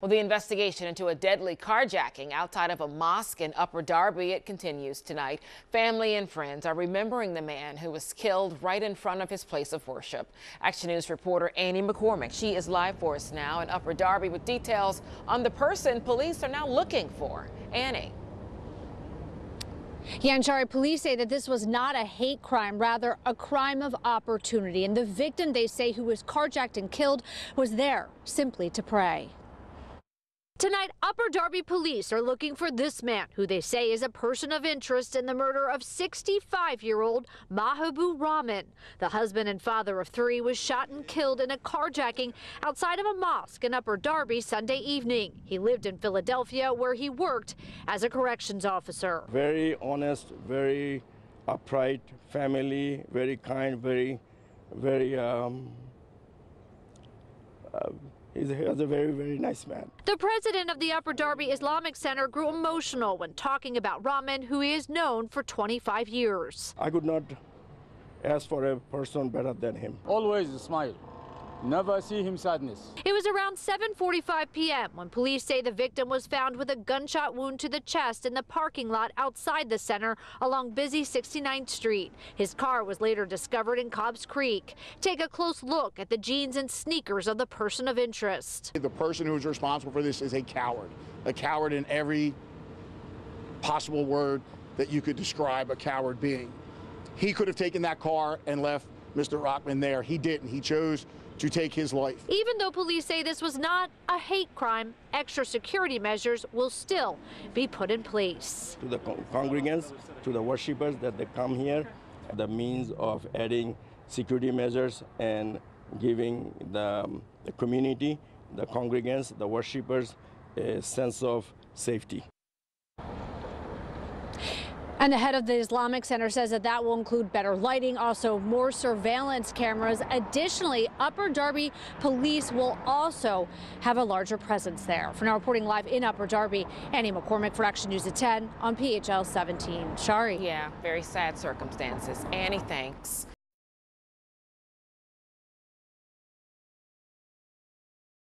Well, the investigation into a deadly carjacking outside of a mosque in Upper Darby, it continues tonight. Family and friends are remembering the man who was killed right in front of his place of worship. Action News reporter Annie McCormick, she is live for us now in Upper Darby with details on the person police are now looking for. Annie. Shari, police say that this was not a hate crime, rather a crime of opportunity. And the victim, they say, who was carjacked and killed, was there simply to pray. Tonight, Upper Darby police are looking for this man, who they say is a person of interest in the murder of 65 year old Mahabu Rahman. The husband and father of three was shot and killed in a carjacking outside of a mosque in Upper Darby Sunday evening. He lived in Philadelphia, where he worked as a corrections officer. Very honest, very upright family, very kind, very, very. Um, He's a, he's a very, very nice man. The president of the Upper Darby Islamic Center grew emotional when talking about Rahman, who he is known for 25 years. I could not ask for a person better than him. Always smile. Never see him sadness. It was around 7:45 p.m. when police say the victim was found with a gunshot wound to the chest in the parking lot outside the center along busy 69th Street. His car was later discovered in Cobbs Creek. Take a close look at the jeans and sneakers of the person of interest. The person who's responsible for this is a coward. A coward in every possible word that you could describe a coward being. He could have taken that car and left Mr. Rahman there. He didn't. He chose to take his life. Even though police say this was not a hate crime, extra security measures will still be put in place. To the congregants, to the worshippers that they come here, the means of adding security measures and giving the, um, the community, the congregants, the worshippers a sense of safety. And the head of the Islamic Center says that that will include better lighting, also more surveillance cameras. Additionally, Upper Darby police will also have a larger presence there. For now, reporting live in Upper Darby, Annie McCormick for Action News at 10 on PHL 17. Shari. Yeah, very sad circumstances. Annie, thanks.